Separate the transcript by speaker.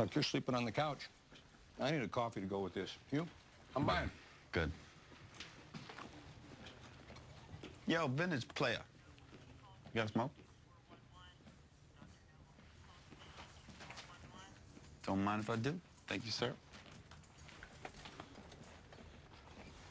Speaker 1: Tuck, you're sleeping on the couch. I need a coffee to go with this. You? I'm buying.
Speaker 2: Good. Yo, vintage player. You got a smoke? Don't mind if I do. Thank you, sir.